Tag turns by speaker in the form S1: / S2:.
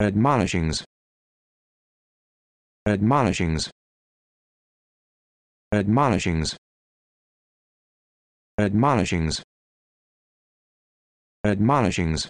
S1: admonishings. Admonishings. Admonishings. Admonishings. Admonishings.